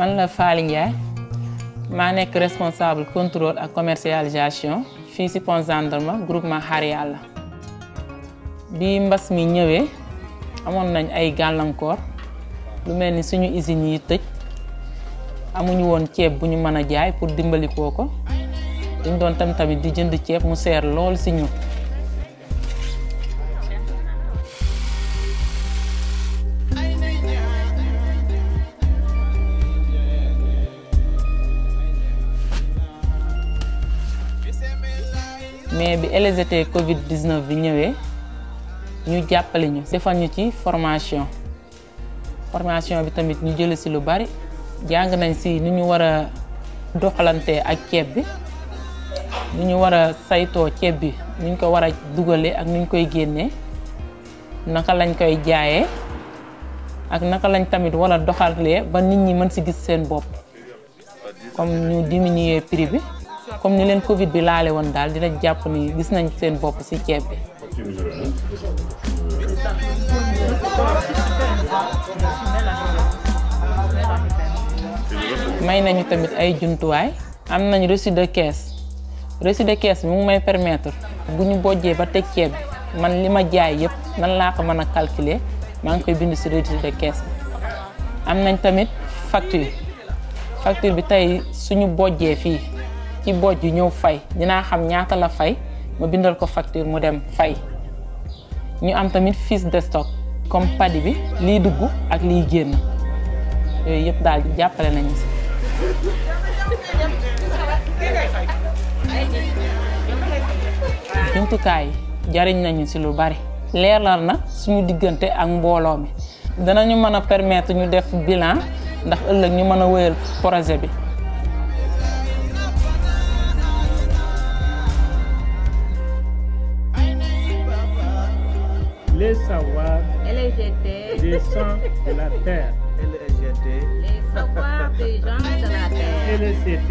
man la Faly Ndiaye maa nekk responsable contrôle ak commercialisation fii si Pont Gendarme groupement Xaar Yàlla bi mbas mi ñëwee amoon nañ ay gàllankoor lu mel ni suñu usines yi tëj amuñu woon ceeb bu ñu mën a jaay pour dimbali koo ko dañ doon tam tamit di jënd ceeb mu seer lool si ñu mais bi LSDT Covid 19 bi ñëwee ñu jàppale ñu defal ñu ci formation formation bi tamit ñu jële si lu bari jàng nañ si ni ñu war a doxalante ak ceeb bi ni ñu war a saytoo ceeb bi ni ñu ko war a dugalee ak ni ñu koy génnee naka lañ koy jaayee ak naka lañ tamit war a doxalee ba nit ñi mën si gis seen bopp comme ñu diminuer prix bi comme ni leen Covid bi laale woon daal dina jàpp ni gis nañ seen bopp si ceeb bi. may nañu tamit ay jumtuwaay. am nañ reçu de caisse reçu de caisse bi mu may permettre bu ñu bojjee ba teg ceeb bi man li ma jaay yëpp nan laa ko mën a calculer maa ngi koy bind si reçu de caisse bi am nañ tamit facture facture bi tey suñu bojjee fii ci bojj ñëw fay dinaa xam ñaata la fay ma bindal ko facture mu dem fay ñu am tamit fiche de stock comme padi bi liy dugg ak liy génn yooyu yëpp daal di jàppale nañu si. jumtukaay yi jariñ nañu si lu bari leeral na suñu diggante ak mbooloo mi danañu mën a permettre ñu def bilan ndax ëllëg ñu mën a wéyal projet bi. Les savoirs LGT. des gens de la terre. LGT. Les savoirs des gens de la terre. LCT.